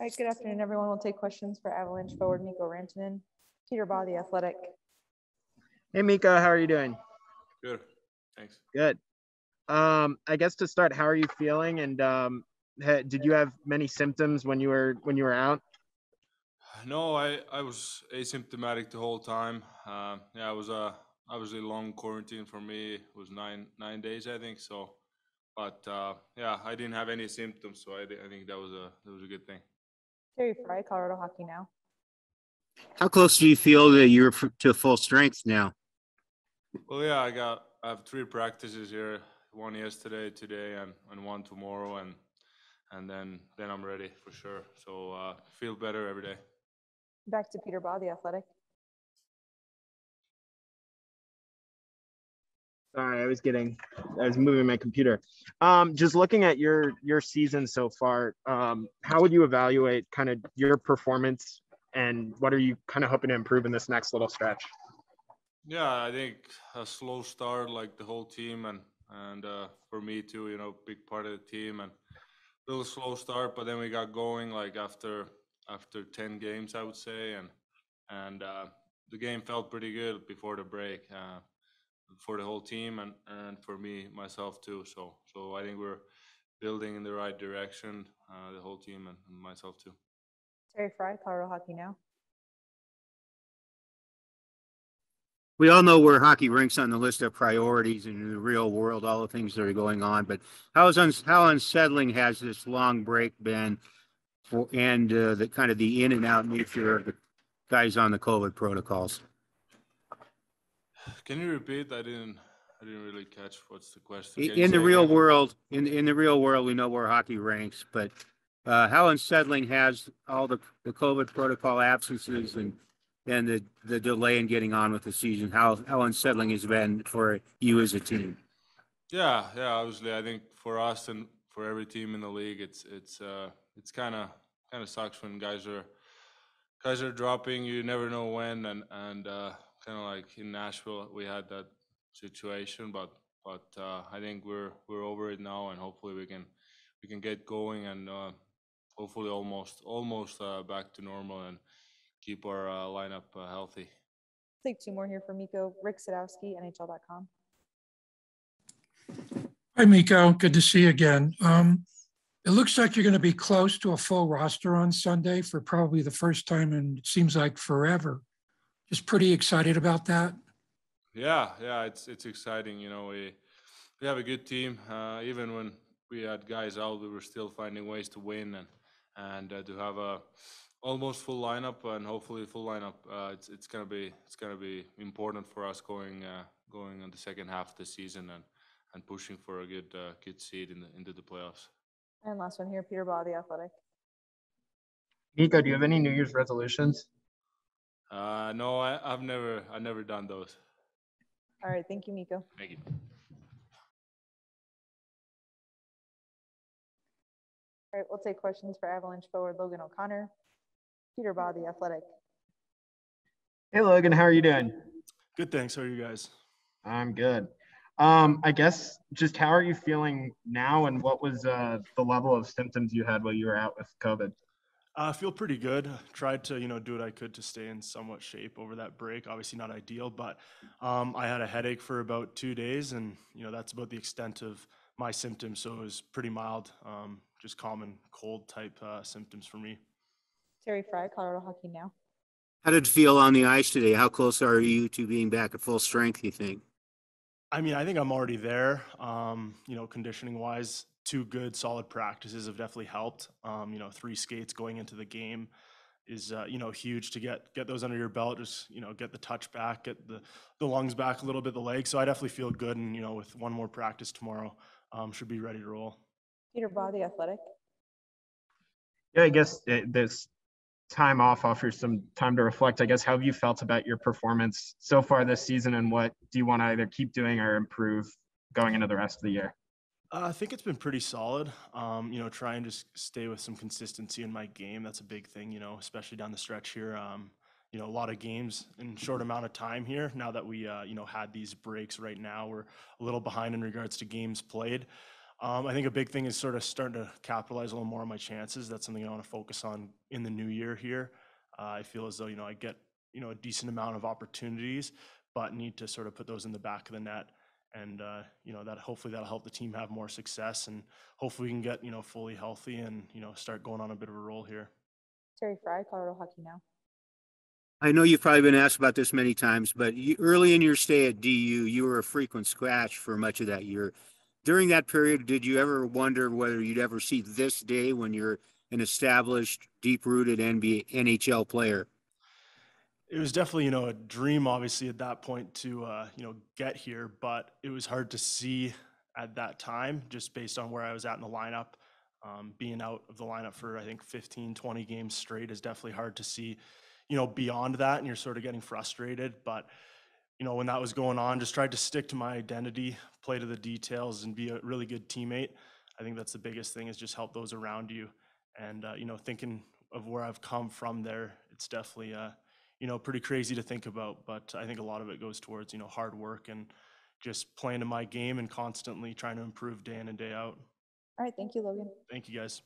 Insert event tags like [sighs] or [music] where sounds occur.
All right, good afternoon, everyone. We'll take questions for Avalanche forward Mikko Rantanen. Peter Baugh, The Athletic. Hey, Mikko, how are you doing? Good, thanks. Good. Um, I guess to start, how are you feeling? And um, ha- did you have many symptoms when you were when you were out? No, I, I was asymptomatic the whole time. Uh, yeah, it was a obviously long quarantine for me. It was nine nine days, I think. So, but uh, yeah, I didn't have any symptoms, so I, I think that was a that was a good thing. Terry Frei, Colorado Hockey Now. How close do you feel that you're to full strength now? Well, yeah, I got I have three practices here. One yesterday, today, and, and one tomorrow, and and then then I'm ready for sure. So uh, feel better every day. Back to Peter Baugh, The Athletic. Sorry, I was getting, I was moving my computer. Um, just looking at your your season so far, um, how would you evaluate kind of your performance, and what are you kind of hoping to improve in this next little stretch? Yeah, I think a slow start, like the whole team, and and uh, for me too, you know, big part of the team, and a little slow start, but then we got going like after after ten games, I would say, and and uh, the game felt pretty good before the break uh, for the whole team and and for me myself too. So so I think we're building in the right direction, uh, the whole team and, and myself too. Terry Frei, Colorado Hockey Now. We all know where hockey ranks on the list of priorities in the real world, all the things that are going on. But how is uns- how unsettling has this long break been, for and uh, the kind of the in and out nature of the guys on the COVID protocols? [sighs] Can you repeat? I didn't I didn't really catch what's the question. Can In the real again? world, in in the real world, we know where hockey ranks, but uh, how unsettling has all the the COVID protocol absences and and the the delay in getting on with the season? How how unsettling has been for you as a team? Yeah, yeah. Obviously, I think for us and for every team in the league, it's it's uh it's kind of kind of sucks when guys are guys are dropping. You never know when, and and uh, kind of like in Nashville, we had that situation, but but uh, I think we're we're over it now, and hopefully we can we can get going and uh, hopefully almost almost uh, back to normal and keep our uh, lineup uh, healthy. Take two more here for Mikko. Rick Sadowski, NHL.com. Hi, Mikko. Good to see you again. Um, it looks like you're going to be close to a full roster on Sunday for probably the first time in it seems like forever. Just pretty excited about that. Yeah, yeah, it's it's exciting. You know, we we have a good team. Uh, even when we had guys out, we were still finding ways to win and and uh, to have a almost full lineup and hopefully full lineup. Uh, it's it's gonna be it's gonna be important for us going uh, going on the second half of the season and and pushing for a good uh, good seed in the, into the playoffs. And last one here, Peter Baugh, The Athletic. Mikko, do you have any New Year's resolutions? Uh, no, I, I've never I've never done those. All right, thank you, Mikko. Thank you. All right, we'll take questions for Avalanche forward Logan O'Connor. Peter Baugh, The Athletic. Hey, Logan, how are you doing? Good, thanks. How are you guys? I'm good. Um, I guess just how are you feeling now, and what was uh, the level of symptoms you had while you were out with COVID? I feel pretty good. Tried to, you know, do what I could to stay in somewhat shape over that break. Obviously not ideal, but um, I had a headache for about two days, and you know that's about the extent of my symptoms. So it was pretty mild, um, just common cold type uh, symptoms for me. Terry Frei, Colorado Hockey Now. How did it feel on the ice today? How close are you to being back at full strength? You think? I mean, I think I'm already there. Um, you know, conditioning wise, two good solid practices have definitely helped. Um, you know, three skates going into the game is uh, you know huge to get get those under your belt. Just you know, get the touch back, get the the lungs back a little bit, the legs. So I definitely feel good, and you know, with one more practice tomorrow, um, should be ready to roll. Peter Baugh, The Athletic. Yeah, I guess uh, this time off offers some time to reflect. I guess how have you felt about your performance so far this season, and what do you want to either keep doing or improve going into the rest of the year? Uh, I think it's been pretty solid. Um, you know, try and just stay with some consistency in my game. That's a big thing, you know, especially down the stretch here. Um, you know, a lot of games in short amount of time here. Now that we, uh, you know, had these breaks right now, we're a little behind in regards to games played. Um, I think a big thing is sort of starting to capitalize a little more on my chances. That's something I want to focus on in the new year here. Uh, I feel as though, you know, I get, you know, a decent amount of opportunities, but need to sort of put those in the back of the net. And, uh, you know, that hopefully that'll help the team have more success and hopefully we can get, you know, fully healthy and, you know, start going on a bit of a roll here. Terry Frei, Colorado Hockey Now. I know you've probably been asked about this many times, but you, early in your stay at DU, you were a frequent scratch for much of that year. During that period, did you ever wonder whether you'd ever see this day when you're an established, deep-rooted NBA NHL player? It was definitely, you know, a dream obviously at that point to, uh, you know, get here, but it was hard to see at that time just based on where I was at in the lineup. Um, being out of the lineup for, I think, 15, 20 games straight is definitely hard to see, you know, beyond that. And you're sort of getting frustrated. But, you know, when that was going on, just tried to stick to my identity, play to the details, and be a really good teammate. I think that's the biggest thing is just help those around you. And, uh, you know, thinking of where I've come from there, it's definitely, uh, you know, pretty crazy to think about, but I think a lot of it goes towards, you know, hard work and just playing to my game and constantly trying to improve day in and day out. All right, thank you, Logan. Thank you, guys.